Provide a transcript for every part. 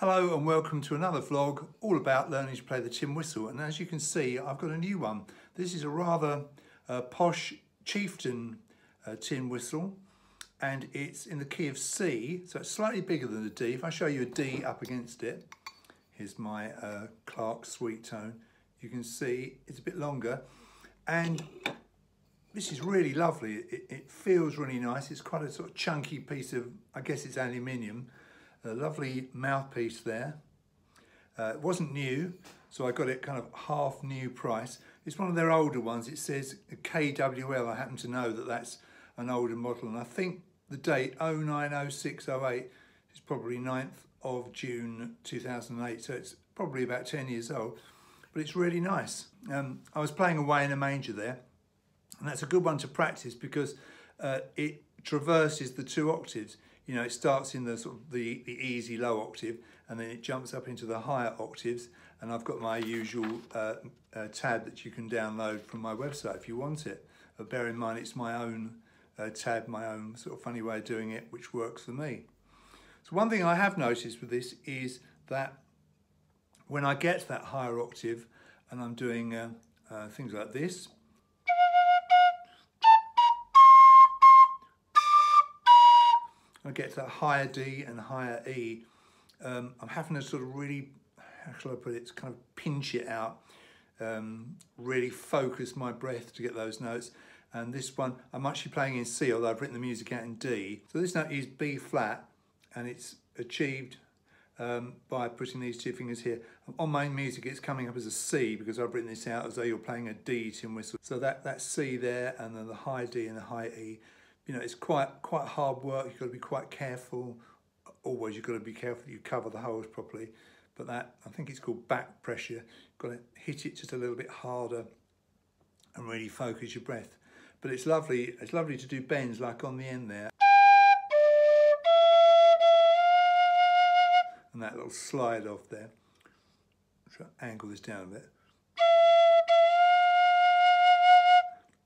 Hello and welcome to another vlog all about learning to play the tin whistle and as you can see I've got a new one. This is a rather uh, posh chieftain uh, tin whistle and it's in the key of C so it's slightly bigger than a D. If I show you a D up against it, here's my uh, Clarke Sweetone, you can see it's a bit longer and this is really lovely. It, it feels really nice. It's quite a sort of chunky piece of, I guess it's aluminium a lovely mouthpiece there. Uh, it wasn't new, so I got it kind of half new price. It's one of their older ones. It says KWL. I happen to know that that's an older model, and I think the date 090608 is probably 9th of June 2008, so it's probably about 10 years old, but it's really nice. Um, I was playing away in a manger there, and that's a good one to practice because uh, it traverses the two octaves you know, it starts in the sort of the, the easy low octave and then it jumps up into the higher octaves. And I've got my usual uh, uh, tab that you can download from my website if you want it. But bear in mind, it's my own uh, tab, my own sort of funny way of doing it, which works for me. So one thing I have noticed with this is that when I get that higher octave and I'm doing uh, uh, things like this, I get to that higher D and higher E, um, I'm having to sort of really, how shall I put it, kind of pinch it out, um, really focus my breath to get those notes. And this one, I'm actually playing in C, although I've written the music out in D. So this note is B flat, and it's achieved um, by putting these two fingers here. On my music, it's coming up as a C because I've written this out as though you're playing a D tin whistle. So that, that C there, and then the high D and the high E you know, it's quite quite hard work. You've got to be quite careful. Always, you've got to be careful that you cover the holes properly. But that, I think it's called back pressure. You've got to hit it just a little bit harder and really focus your breath. But it's lovely. It's lovely to do bends like on the end there. And that little slide off there. So angle this down a bit.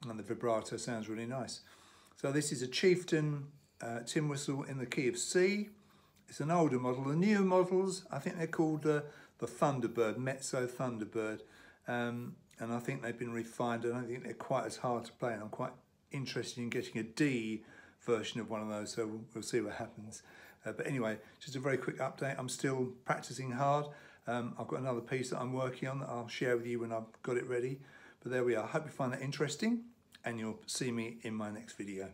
And the vibrato sounds really nice. So this is a Chieftain uh, tin whistle in the key of C. It's an older model. The newer models, I think they're called uh, the Thunderbird, Mezzo Thunderbird. Um, and I think they've been refined. I don't think they're quite as hard to play. And I'm quite interested in getting a D version of one of those, so we'll, we'll see what happens. Uh, but anyway, just a very quick update. I'm still practicing hard. Um, I've got another piece that I'm working on that I'll share with you when I've got it ready. But there we are. I hope you find that interesting and you'll see me in my next video.